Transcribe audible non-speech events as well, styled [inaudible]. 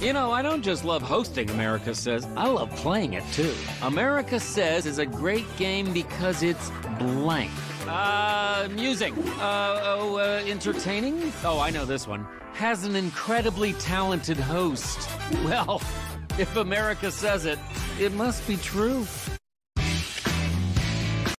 You know, I don't just love hosting America Says, I love playing it too. America Says is a great game because it's blank. Uh, amusing. Uh, oh, uh, entertaining? Oh, I know this one. Has an incredibly talented host. [laughs] Well, if America says it, it must be true.